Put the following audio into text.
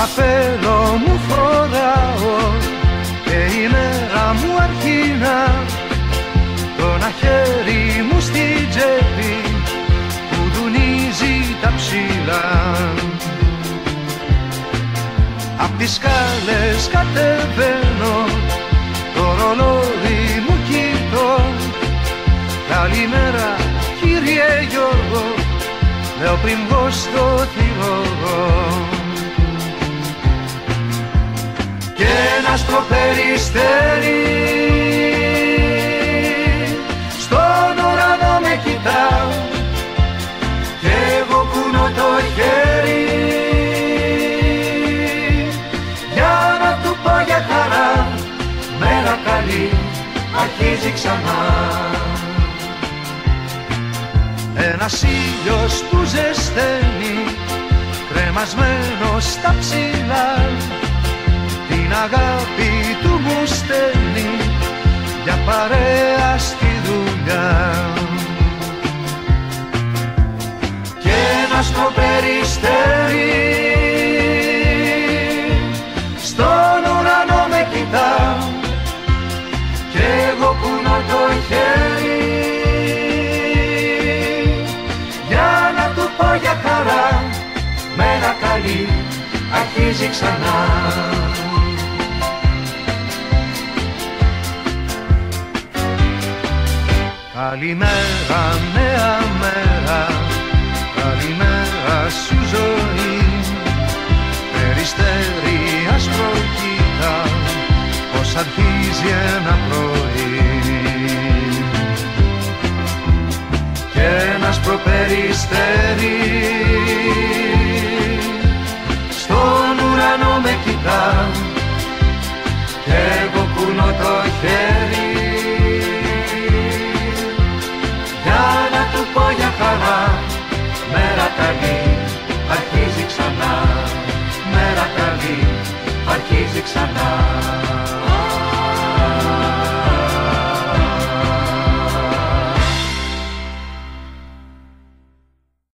καπέλο μου φοράω και η μέρα μου αρχίνα. Το ένα χέρι μου στη τσέπη που δουνίζει τα ψηλά. Απ' τις σκάλες κατεβαίνω το ρολόι μου κοιτώ Καλημέρα κύριε Γιώργο λέω πριν βγω στο και ένα στροπεριστέρι στον ουρανό με κοιτά και εγώ κουνώ το χέρι. Για να του πω για χαρά μέρα καλή αρχίζει ξανά. Ένας ήλιος που ζεσταίνει κρεμασμένος στα ψηλά την αγάπη του μου στέλνει για παρέα στη δουλειά. Και ένα στο περιστέρι στον ουρανό με κοιτά. Και εγώ κουνώ το χέρι για να του πω για χαρά μέρα καλή αρχίζει ξανά Καλημέρα νέα μέρα. Καλημέρα σου ζωή. Περιστέρι άσπρο κοίτα. Πως αρχίζει ένα πρωί. Και ένας άσπρο music somehow.